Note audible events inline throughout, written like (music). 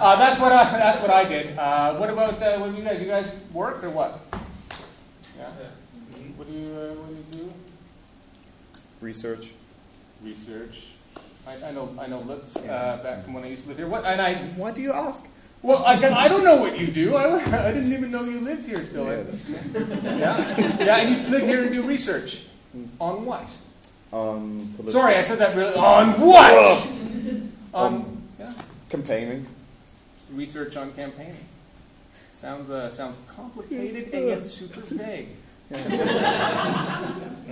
Uh, that's what I, that's what I did. Uh, what about, uh, what do you guys, you guys work or what? Yeah? What do you, uh, what do you do? Research. Research. I, I know, I know Lutz, uh, back from when I used to live here. What, and I, Why do you ask? well, I, I don't know what you do. I, (laughs) I didn't even know you lived here still. Yeah, that's (laughs) Yeah? Yeah, and you live here and do research. On what? on politi- Sorry, I said that really. On what? on yeah, campaigning. Research on campaigning. Sounds uh, sounds complicated and yet super vague.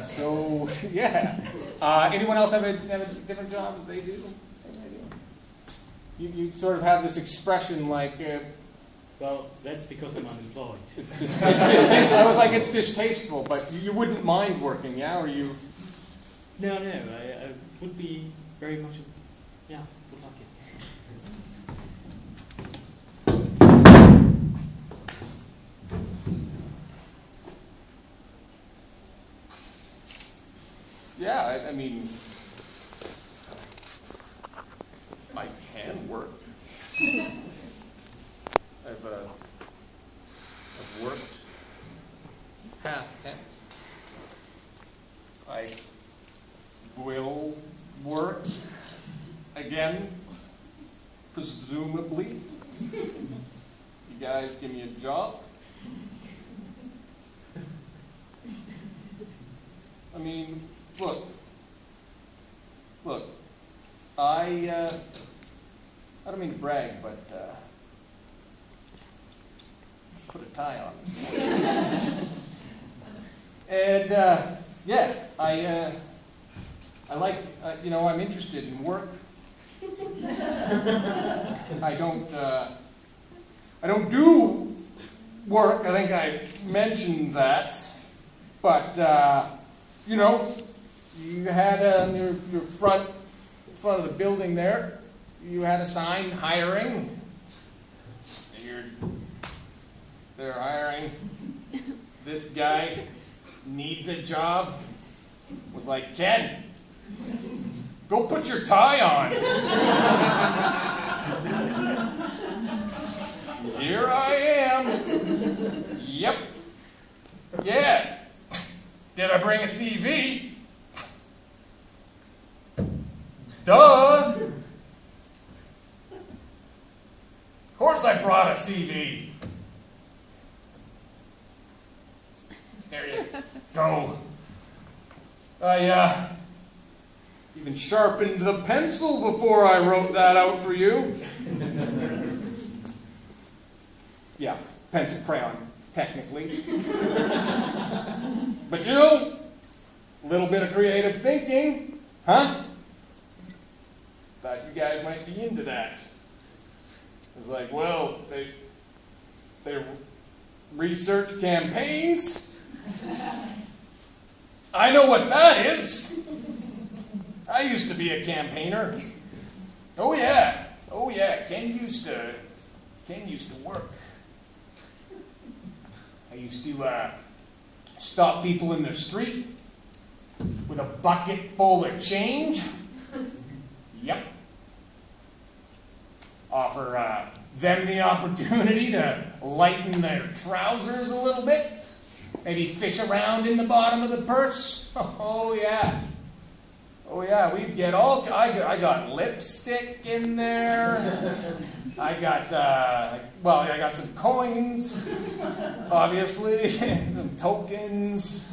so (laughs) yeah. Uh, anyone else have a, have a different job that they do? Anything they do? You, you sort of have this expression like uh, Well, that's because I'm unemployed. it's, dis- it's distasteful. I was like it's distasteful, but you, you wouldn't mind working, yeah? Or you? No, no, I, I would be very much, yeah, would like it. I, mean, I can work. I've, uh, I've worked past tense. I will work again, presumably. You guys give me a job. I mean, look, look, I, uh, I don't mean to brag, but, uh, put a tie on this (laughs) and, uh, yeah, I, uh, I like, uh, you know, I'm interested in work. I don't, uh, I don't do work, I think I mentioned that, but, uh, you know, you had on your, your front, front of the building there, you had a sign hiring. And You're, they're hiring. This guy needs a job. Was like, Ken, go put your tie on. Here I am. Yep. Yeah. Did I bring a CV? Duh. Of course I brought a CV. There you go. I uh, even sharpened the pencil before I wrote that out for you. (laughs) yeah, pencil crayon, technically. (laughs) But you know, a little bit of creative thinking, huh? Thought you guys might be into that. It's like, well, they they research campaigns. I know what that is. I used to be a campaigner. Oh yeah, oh yeah. Ken used to Ken used to work. I used to uh, stop people in the street with a bucket full of change. Yep. Offer uh, them the opportunity to lighten their trousers a little bit. Maybe fish around in the bottom of the purse. (laughs) Oh, yeah. Oh, yeah, we'd get all. I got, I got lipstick in there. I got, uh, well, I got some coins, obviously, (laughs) and some tokens,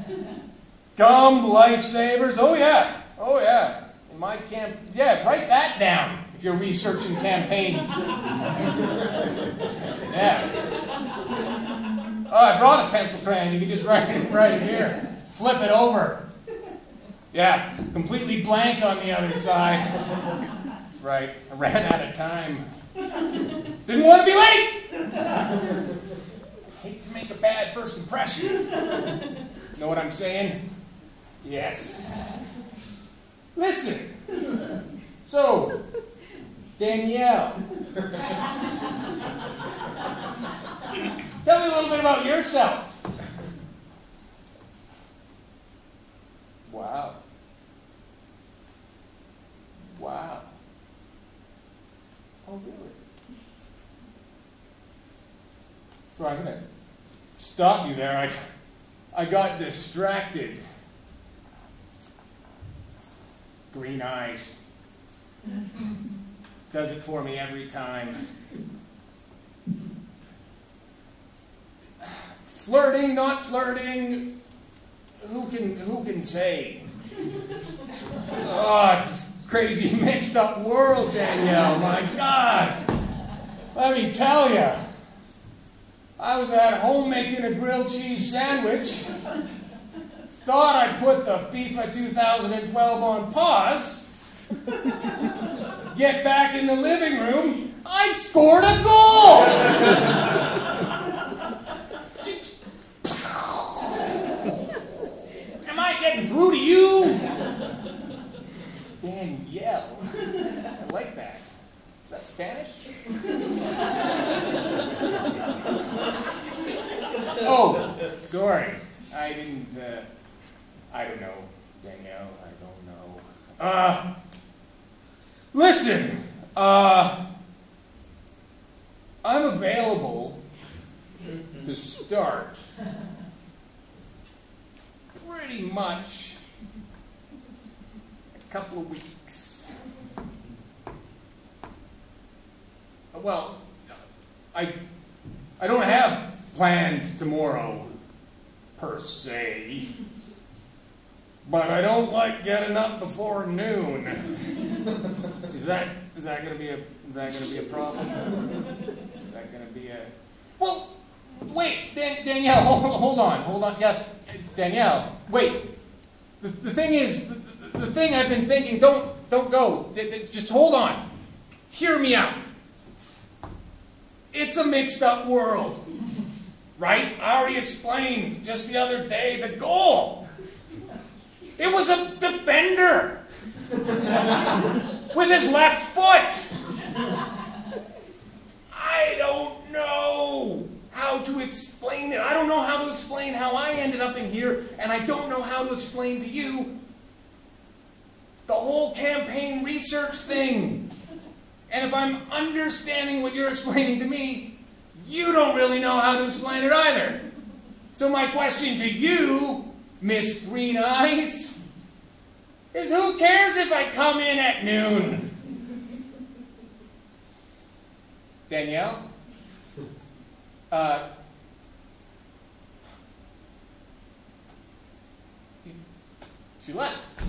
gum, lifesavers. Oh, yeah. Oh, yeah. In my camp, yeah, write that down if you're researching campaigns. Yeah. Oh, I brought a pencil crayon. You can just write it right here. Flip it over. Yeah, completely blank on the other side. That's right. I ran out of time. Didn't want to be late. Hate to make a bad first impression. Know what I'm saying? Yes. Listen. So, Danielle. Tell me a little bit about yourself. Wow. Wow. Oh, really? So I'm gonna stop you there. I, I got distracted. Green eyes. Does it for me every time. Flirting, not flirting, who can who can say? Oh, it's crazy (laughs) mixed up world, Danielle. My God. Let me tell you. I was at home making a grilled cheese sandwich. Thought I'd put the FIFA 2012 on pause. (laughs) Get back in the living room. I'd scored a goal. Am I getting through to you? Danielle. I like that. Is that Spanish? oh, sorry. I didn't, uh, I don't know, Danielle. I don't know. Uh, listen, uh, I'm available to start pretty much a couple of weeks. Well, I, I don't have plans tomorrow, per se. But I don't like getting up before noon. Is that, is that gonna be a, is that gonna be a problem? Is that gonna be a, well, wait, Dan- Danielle, hold, hold on, hold on, yes, Danielle, wait. The, the thing is, the, the- thing I've been thinking, don't, don't go, just hold on. Hear me out. It's a mixed up world, right? I already explained just the other day the goal. It was a defender with his left foot. I don't know how to explain it. I don't know how to explain how I ended up in here, and I don't know how to explain to you the whole campaign research thing. And if I'm understanding what you're explaining to me, you don't really know how to explain it either. So my question to you, Miss Green Eyes, is who cares if I come in at noon? Danielle? Uh, she left.